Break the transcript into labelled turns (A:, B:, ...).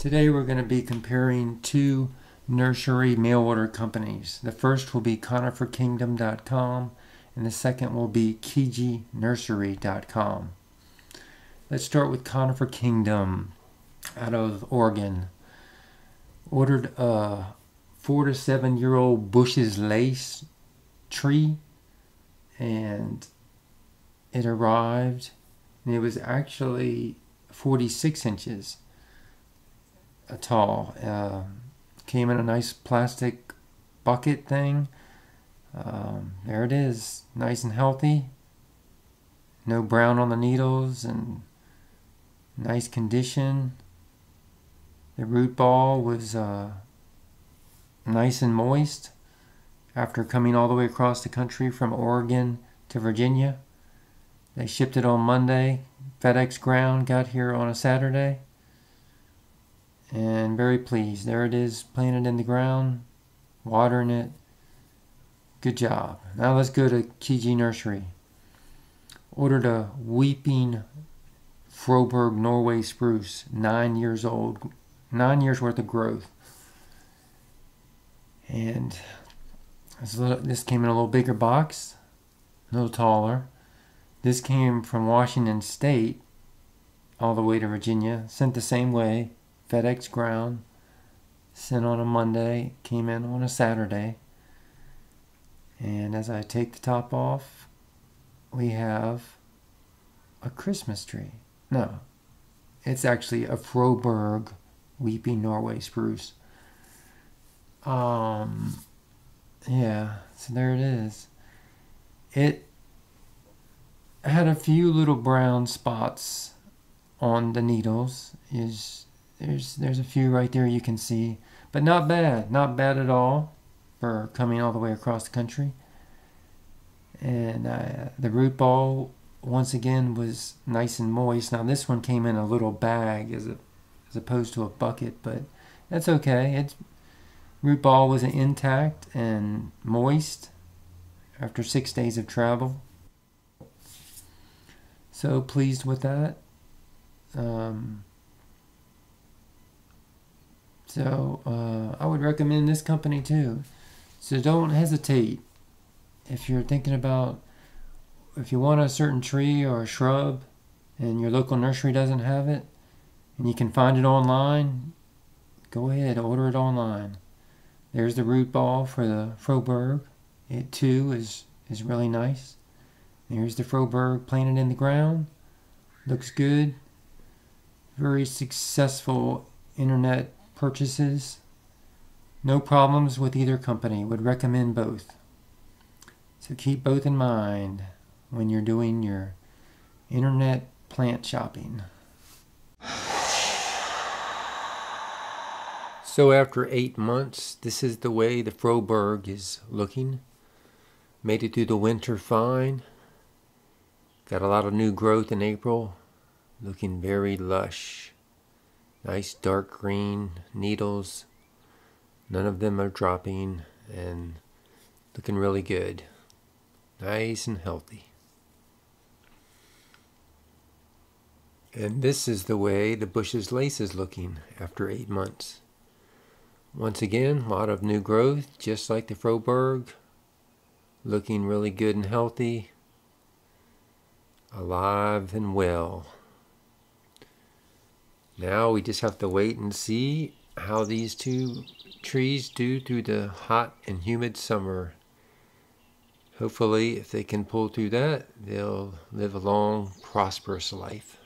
A: Today we're going to be comparing two nursery mail order companies. The first will be coniferkingdom.com and the second will be kiginursery.com. Let's start with Conifer Kingdom out of Oregon. Ordered a four to seven year old Bush's Lace tree and it arrived and it was actually 46 inches tall. Uh, came in a nice plastic bucket thing. Um, there it is, nice and healthy. No brown on the needles and nice condition. The root ball was uh, nice and moist after coming all the way across the country from Oregon to Virginia. They shipped it on Monday. FedEx ground got here on a Saturday and very pleased. There it is, planted in the ground, watering it. Good job. Now let's go to Kigi Nursery. Ordered a weeping Frohburg Norway spruce, nine years old, nine years worth of growth. And this came in a little bigger box, a little taller. This came from Washington State all the way to Virginia, sent the same way. FedEx ground, sent on a Monday, came in on a Saturday. And as I take the top off, we have a Christmas tree. No, it's actually a Frohburg Weeping Norway spruce. Um, yeah, so there it is. It had a few little brown spots on the needles. Is there's there's a few right there you can see, but not bad, not bad at all for coming all the way across the country. And uh, the root ball once again was nice and moist. Now this one came in a little bag as a, as opposed to a bucket, but that's okay. Its root ball was intact and moist after six days of travel. So pleased with that. Um, so uh, I would recommend this company too. So don't hesitate if you're thinking about if you want a certain tree or a shrub and your local nursery doesn't have it and you can find it online, go ahead, order it online. There's the root ball for the Frohburg. It too is, is really nice. There's the Frohburg planted in the ground. Looks good. Very successful internet purchases. No problems with either company. Would recommend both. So keep both in mind when you're doing your internet plant shopping. So after eight months, this is the way the Frohburg is looking. Made it through the winter fine. Got a lot of new growth in April. Looking very lush. Nice dark green needles. None of them are dropping and looking really good. Nice and healthy. And this is the way the Bush's lace is looking after eight months. Once again, a lot of new growth, just like the Frohburg. Looking really good and healthy. Alive and well. Now we just have to wait and see how these two trees do through the hot and humid summer. Hopefully, if they can pull through that, they'll live a long, prosperous life.